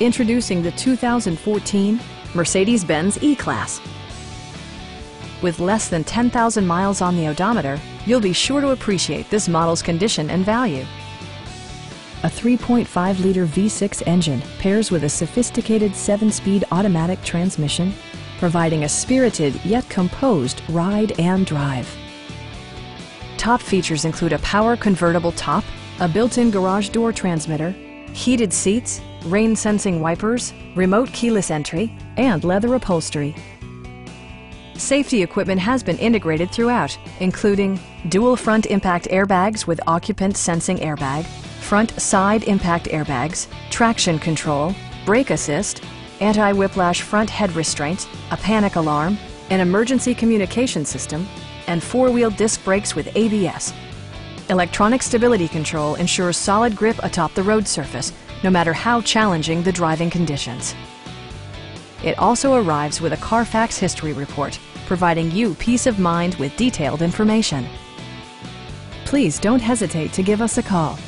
Introducing the 2014 Mercedes-Benz E-Class. With less than 10,000 miles on the odometer, you'll be sure to appreciate this model's condition and value. A 3.5-liter V6 engine pairs with a sophisticated 7-speed automatic transmission, providing a spirited yet composed ride and drive. Top features include a power convertible top, a built-in garage door transmitter, heated seats, rain sensing wipers, remote keyless entry, and leather upholstery. Safety equipment has been integrated throughout, including dual front impact airbags with occupant sensing airbag, front side impact airbags, traction control, brake assist, anti-whiplash front head restraints, a panic alarm, an emergency communication system, and four-wheel disc brakes with ABS. Electronic stability control ensures solid grip atop the road surface, no matter how challenging the driving conditions. It also arrives with a Carfax history report, providing you peace of mind with detailed information. Please don't hesitate to give us a call